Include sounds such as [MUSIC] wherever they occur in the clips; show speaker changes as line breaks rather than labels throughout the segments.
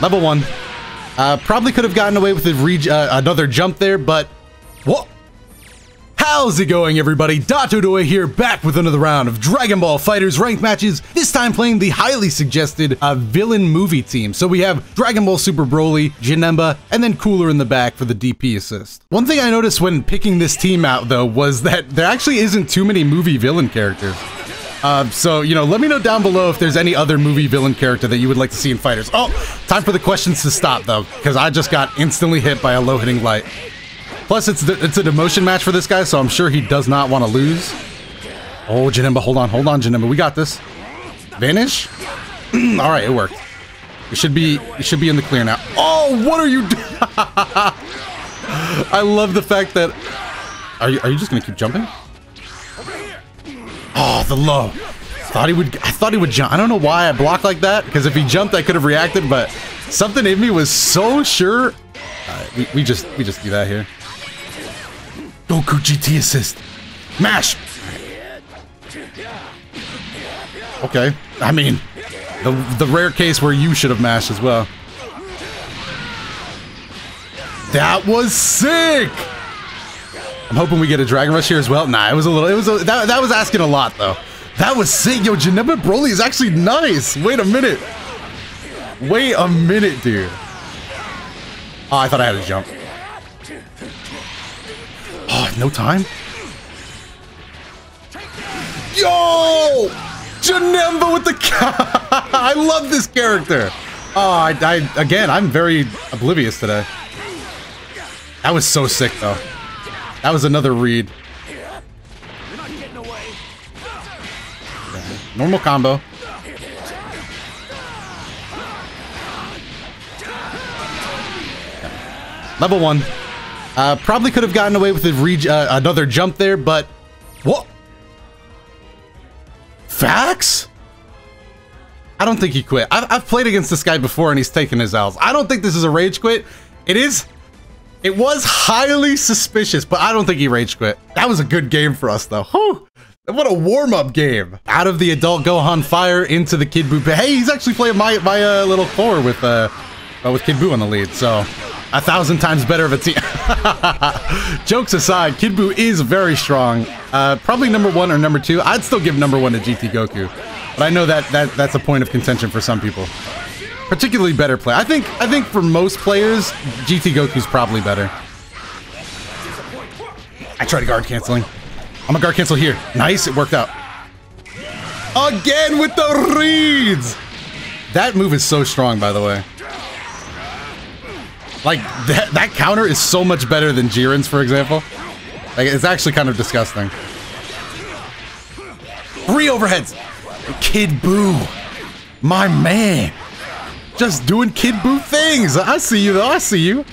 Level one. Uh, probably could have gotten away with uh, another jump there, but what? How's it going, everybody? Dotodoya here, back with another round of Dragon Ball FighterZ ranked matches. This time playing the highly suggested uh, villain movie team. So we have Dragon Ball Super Broly, Janemba, and then Cooler in the back for the DP assist. One thing I noticed when picking this team out, though, was that there actually isn't too many movie villain characters. Uh, so, you know, let me know down below if there's any other movie villain character that you would like to see in FighterZ. Oh, time for the questions to stop, though, because I just got instantly hit by a low-hitting light. Plus, it's it's a demotion match for this guy, so I'm sure he does not want to lose. Oh, Janemba, hold on, hold on, Janemba. We got this. Vanish? [CLEARS THROAT] All right, it worked. It should be you should be in the clear now. Oh, what are you doing? [LAUGHS] I love the fact that... Are you, are you just going to keep jumping? Oh, the low. Thought he would. I thought he would jump. I don't know why I blocked like that. Because if he jumped, I could have reacted. But something in me was so sure. We, we just we just do that here. Goku GT assist. Mash. Okay. I mean, the the rare case where you should have mashed as well. That was sick. I'm hoping we get a Dragon Rush here as well. Nah, it was a little. It was a, that. That was asking a lot though. That was sick. Yo, Janemba Broly is actually nice. Wait a minute. Wait a minute, dude. Oh, I thought I had a jump. Oh, no time? Yo! Janemba with the [LAUGHS] I love this character. Oh, I, I, again, I'm very oblivious today. That was so sick, though. That was another read. Normal combo. Level one. Uh, probably could have gotten away with uh, another jump there, but what? Facts? I don't think he quit. I've, I've played against this guy before and he's taken his L's. I don't think this is a rage quit. It is. It was highly suspicious, but I don't think he rage quit. That was a good game for us, though. Whew. What a warm-up game. Out of the adult Gohan Fire into the Kid Buu. Hey, he's actually playing my, my uh, little core with, uh, uh, with Kid Buu on the lead, so a thousand times better of a team. [LAUGHS] Jokes aside, Kid Buu is very strong. Uh, probably number one or number two. I'd still give number one to GT Goku, but I know that, that that's a point of contention for some people. Particularly better play. I think I think for most players, GT Goku's probably better. I tried guard canceling. I'm a guard cancel here. Nice, it worked out. Again with the reads! That move is so strong, by the way. Like, that, that counter is so much better than Jiren's, for example. Like, it's actually kind of disgusting. Three overheads! Kid Buu! My man! Just doing Kid Buu things! I see you, though. I see you.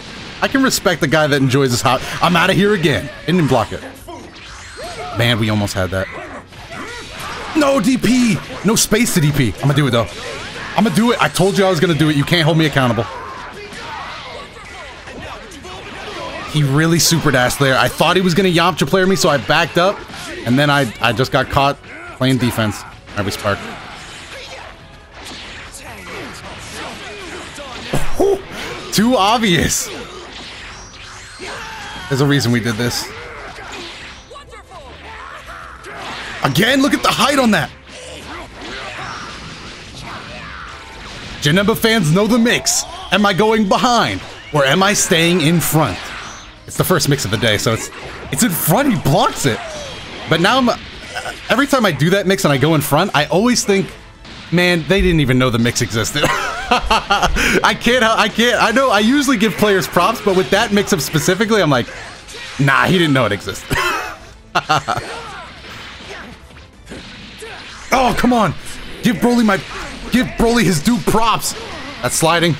I can respect the guy that enjoys his hot. I'm out of here again. Didn't block it. Man, we almost had that. No DP! No space to DP. I'm gonna do it, though. I'm gonna do it. I told you I was gonna do it. You can't hold me accountable. He really super dashed there. I thought he was gonna Yamcha player me, so I backed up, and then I I just got caught playing defense. Every spark. Too obvious. There's a reason we did this. Again, look at the height on that. Janemba fans know the mix. Am I going behind or am I staying in front? It's the first mix of the day, so it's it's in front. He blocks it. But now I'm uh, every time I do that mix and I go in front, I always think, man, they didn't even know the mix existed. [LAUGHS] I can't. I can't. I know. I usually give players props, but with that mix-up specifically, I'm like, nah, he didn't know it existed. [LAUGHS] oh, come on! Give Broly my, give Broly his due props. That's sliding.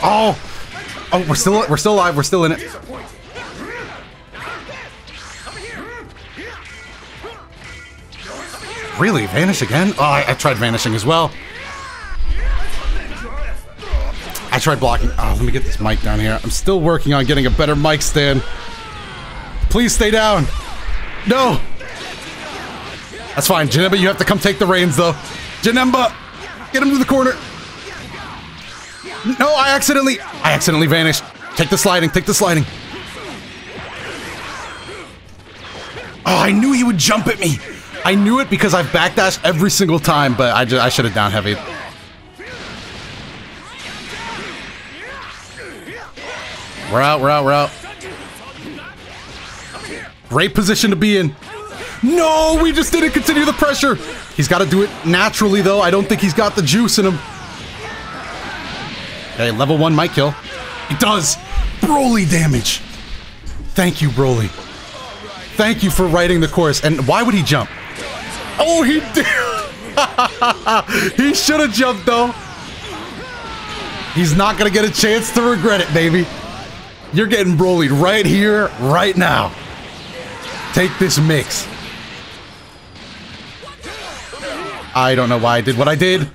Oh, oh, we're still we're still alive. We're still in it. Really? Vanish again? Oh, I, I, tried vanishing as well. I tried blocking. Oh, let me get this mic down here. I'm still working on getting a better mic stand. Please stay down. No. That's fine. Janemba, you have to come take the reins, though. Janemba, get him to the corner. No, I accidentally, I accidentally vanished. Take the sliding, take the sliding. Oh, I knew he would jump at me. I knew it because I've backdashed every single time, but I, just, I should have down heavy. We're out, we're out, we're out. Great position to be in. No, we just didn't continue the pressure. He's got to do it naturally, though. I don't think he's got the juice in him. Okay, level one might kill. He does. Broly damage. Thank you, Broly. Thank you for writing the course. And why would he jump? Oh, he did. [LAUGHS] he should have jumped, though. He's not going to get a chance to regret it, baby. You're getting Broly right here, right now. Take this mix. I don't know why I did what I did.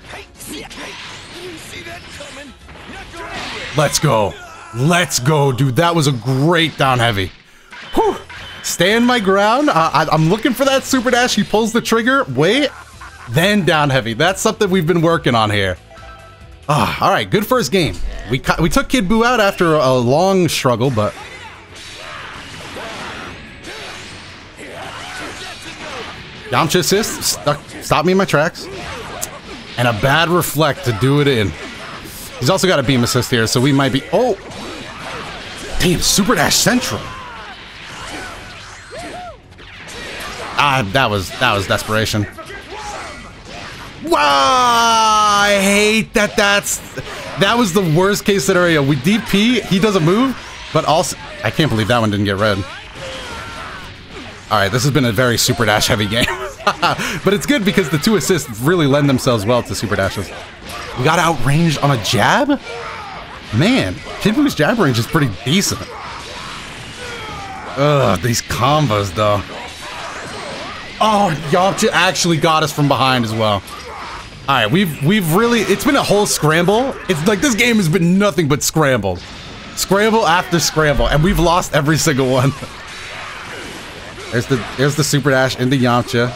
Let's go. Let's go, dude. That was a great down heavy. Whew. Stand my ground. Uh, I, am looking for that super dash. He pulls the trigger. Wait. Then down heavy. That's something we've been working on here. Ah, all right. Good first game. We, we took Kid Buu out after a long struggle, but... Yamcha assist. Stuck, stop me in my tracks. And a bad reflect to do it in. He's also got a beam assist here, so we might be... Oh! Damn, Super Dash Central. Ah, that was that was desperation. Wow! I hate that that's... That was the worst case scenario. With DP, he doesn't move, but also... I can't believe that one didn't get read. Alright, this has been a very Super Dash heavy game. [LAUGHS] but it's good because the two assists really lend themselves well to Super Dashes. We got outranged on a jab? Man, Kid Buu's jab range is pretty decent. Ugh, these combos though. Oh, Yamcha actually got us from behind as well. All right, we've we've really it's been a whole scramble. It's like this game has been nothing but scramble, scramble after scramble, and we've lost every single one. [LAUGHS] there's the there's the super dash into Yamcha.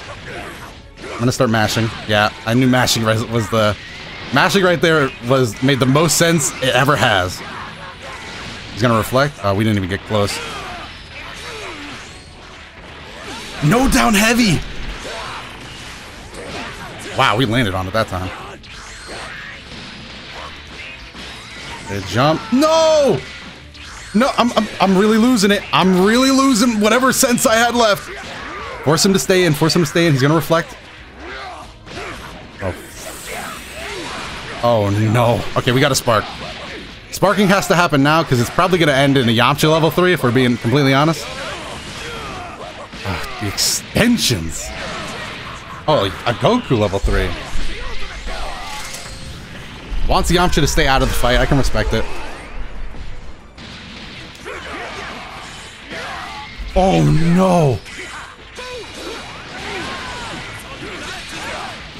I'm gonna start mashing. Yeah, I knew mashing was the mashing right there was made the most sense it ever has. He's gonna reflect. Oh, we didn't even get close. No down heavy. Wow, we landed on it that time. Good jump. No! No, I'm, I'm, I'm really losing it. I'm really losing whatever sense I had left. Force him to stay in. Force him to stay in. He's going to reflect. Oh. Oh, no. Okay, we got a spark. Sparking has to happen now because it's probably going to end in a Yamcha level 3 if we're being completely honest. The extensions. Oh, a Goku level 3. Wants Yamcha to stay out of the fight. I can respect it. Oh, no.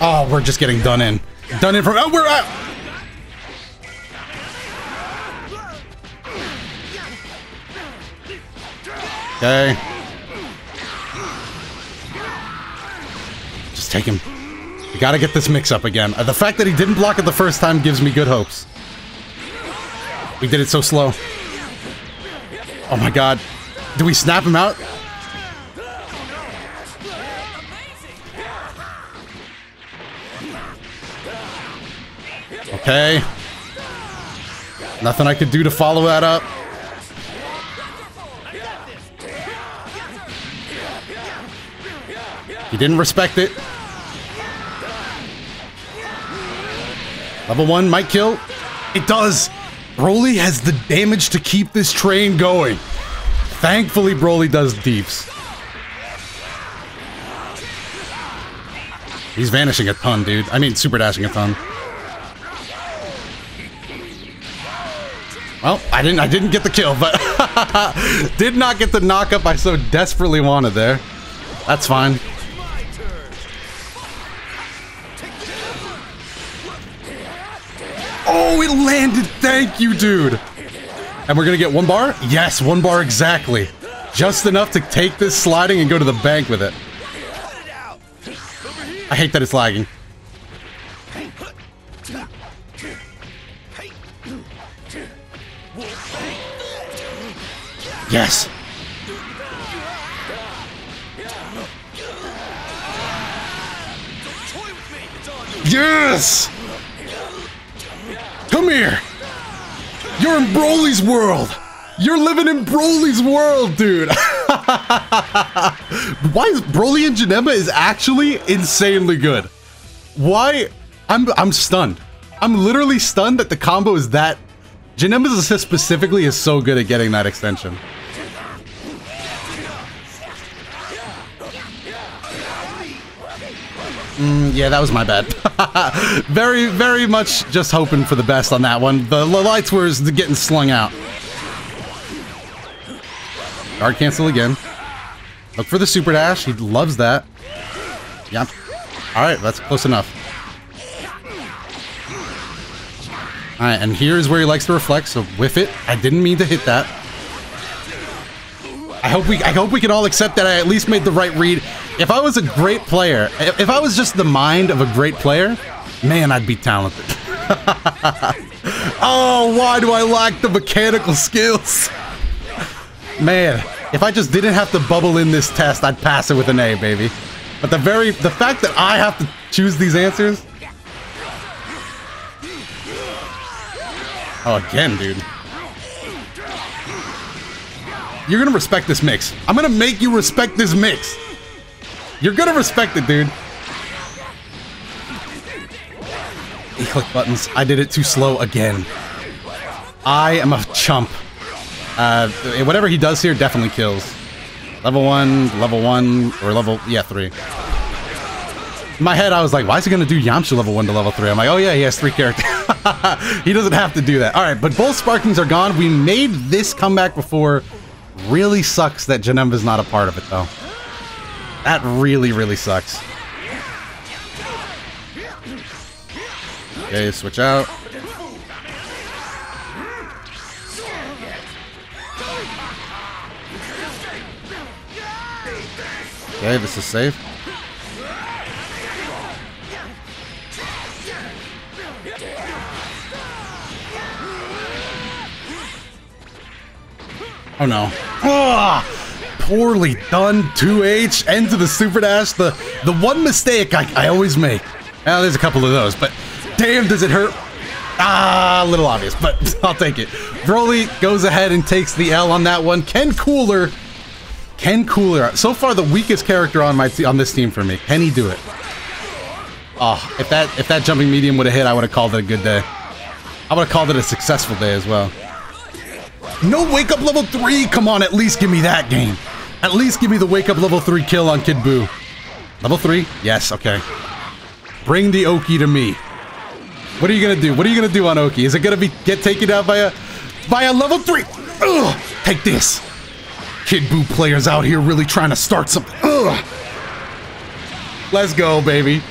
Oh, we're just getting done in. Done in from... Oh, we're out! Okay. Take him. We gotta get this mix up again. Uh, the fact that he didn't block it the first time gives me good hopes. We did it so slow. Oh my god. Do we snap him out? Okay. Nothing I could do to follow that up. He didn't respect it. Level one might kill. It does. Broly has the damage to keep this train going. Thankfully, Broly does deeps. He's vanishing a ton, dude. I mean, super dashing a ton. Well, I didn't. I didn't get the kill, but [LAUGHS] did not get the knockup I so desperately wanted there. That's fine. Landed. Thank you, dude. And we're going to get one bar? Yes, one bar exactly. Just enough to take this sliding and go to the bank with it. I hate that it's lagging. Yes. Yes! Come here! You're in Broly's world! You're living in Broly's world, dude! [LAUGHS] Why is Broly and Janemba is actually insanely good. Why? I'm I'm stunned. I'm literally stunned that the combo is that Janemba's assist specifically is so good at getting that extension. Mm, yeah, that was my bad. [LAUGHS] very, very much just hoping for the best on that one. The, lights were getting slung out. Guard cancel again. Look for the super dash. He loves that. Yep. Alright, that's close enough. Alright, and here's where he likes to reflect, so whiff it. I didn't mean to hit that. I hope we I hope we can all accept that I at least made the right read. If I was a great player, if I was just the mind of a great player, man, I'd be talented. [LAUGHS] oh, why do I lack the mechanical skills? Man, if I just didn't have to bubble in this test, I'd pass it with an A, baby. But the very the fact that I have to choose these answers. Oh, again, dude. You're gonna respect this mix. I'm gonna make you respect this mix. You're gonna respect it, dude. He click buttons. I did it too slow again. I am a chump. Uh, whatever he does here definitely kills. Level one, level one, or level, yeah, three. In my head, I was like, why is he going to do Yamcha level one to level three? I'm like, oh yeah, he has three characters. [LAUGHS] he doesn't have to do that. All right, but both Sparkings are gone. We made this comeback before. Really sucks that Janemba's not a part of it, though. That really, really sucks. Okay, switch out. Okay, this is safe. Oh no. Oh, poorly done 2H, end to the super dash. The the one mistake I, I always make. Well, there's a couple of those, but damn does it hurt. Ah, a little obvious, but [LAUGHS] I'll take it. Broly goes ahead and takes the L on that one. Ken Cooler Ken Cooler, so far the weakest character on my on this team for me. Can he do it? Oh, if that if that jumping medium would have hit, I would have called it a good day. I would have called it a successful day as well. No wake up level three. Come on, at least give me that game. At least give me the wake up level three kill on Kid Buu. Level three? Yes. Okay. Bring the Oki to me. What are you gonna do? What are you gonna do on Oki? Is it gonna be get taken out by a by a level three? Ugh, take this. Kid Buu players out here really trying to start something. Ugh. Let's go, baby.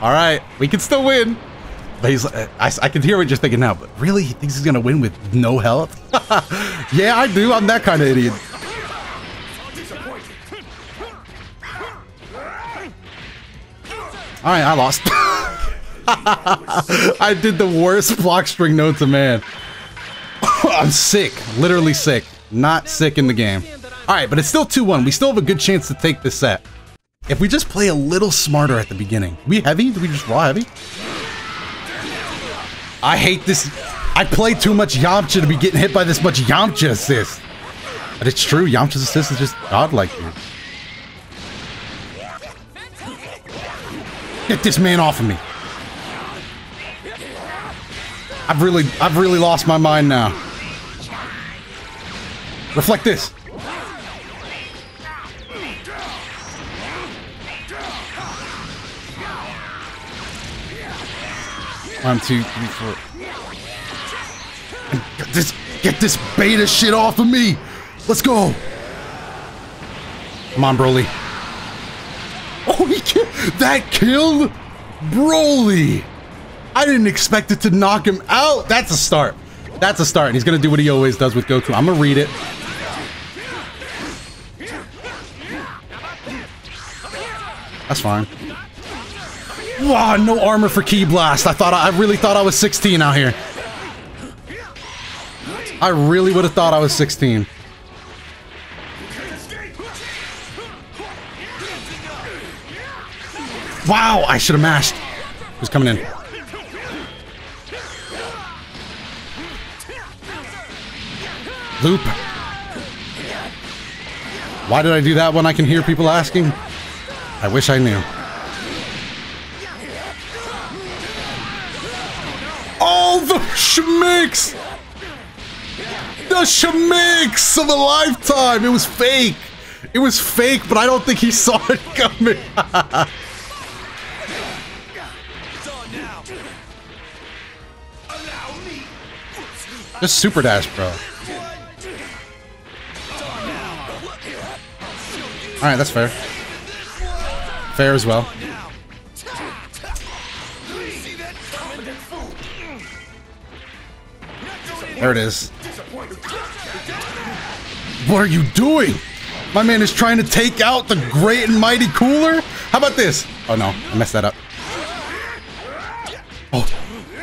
All right, we can still win. But he's, uh, I, I can hear what you're thinking now, but really? He thinks he's gonna win with no health? [LAUGHS] yeah, I do. I'm that kind of idiot. All right, I lost. [LAUGHS] I did the worst block string known to man. [LAUGHS] I'm sick, literally sick. Not sick in the game. Alright, but it's still 2-1. We still have a good chance to take this set. If we just play a little smarter at the beginning. We heavy? Do we just raw heavy? I hate this. I play too much Yamcha to be getting hit by this much Yamcha assist. But it's true, Yamcha's assist is just godlike. Get this man off of me. I've really, I've really lost my mind now. Reflect this. One, two, three, four. Get this, get this beta shit off of me. Let's go. Come on, Broly. [LAUGHS] Oh, he that killed Broly. I didn't expect it to knock him out. That's a start. That's a start. And he's going to do what he always does with Goku. I'm going to read it. That's fine. Wow, no armor for Ki Blast. I thought I really thought I was 16 out here. I really would have thought I was 16. Wow, I should have mashed. Who's coming in? Loop. Why did I do that when I can hear people asking? I wish I knew. The schmicks! The schmicks of a lifetime! It was fake! It was fake, but I don't think he [LAUGHS] saw it coming. [LAUGHS] Just super dash, bro. Alright, that's fair. Fair as well. There it is. What are you doing? My man is trying to take out the great and mighty cooler? How about this? Oh no, I messed that up. Oh,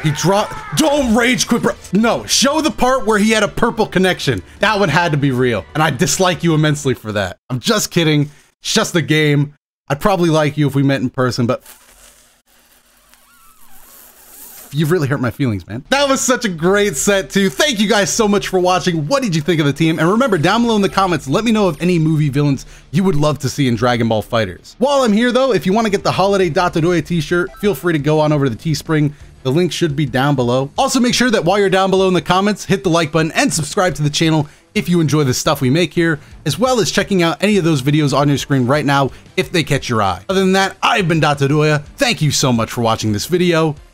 he dropped. Don't rage quit, bro. No, show the part where he had a purple connection. That one had to be real. And I dislike you immensely for that. I'm just kidding. It's just a game. I'd probably like you if we met in person, but you've really hurt my feelings, man. That was such a great set too. Thank you guys so much for watching. What did you think of the team? And remember, down below in the comments, let me know of any movie villains you would love to see in Dragon Ball FighterZ. While I'm here though, if you want to get the Holiday Dotodoya t-shirt, feel free to go on over to the Teespring. The link should be down below. Also make sure that while you're down below in the comments, hit the like button and subscribe to the channel if you enjoy the stuff we make here, as well as checking out any of those videos on your screen right now if they catch your eye. Other than that, I've been Dotodoya. Thank you so much for watching this video,